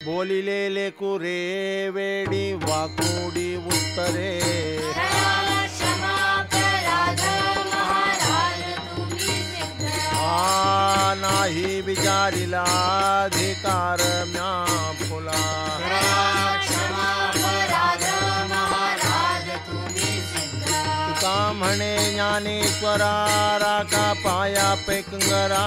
बोलीले कुरे वेड़ी वाकुड़ी उत्तरे। नाही विचारिला अधिकार म्या फुला। म्हणे ज्ञानेश्वरा राका पाया पेकंगरा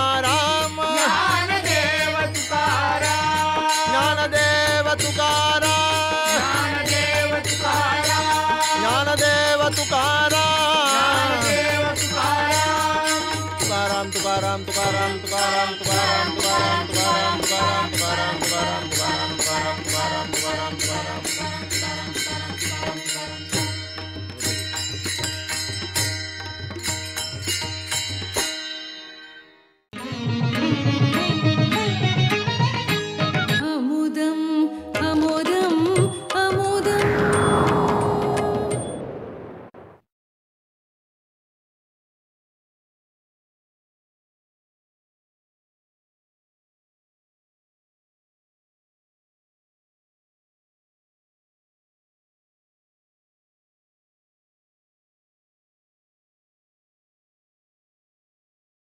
तुकाराम ज्ञानदेव तुकाराम ज्ञानदेव तुकाराम ज्ञानदेव तुकाराम ज्ञानदेव तुकाराम देव तुकाराम तुकाराम तुकाराम तुकाराम तुकाराम तुकाराम तुकाराम तुकाराम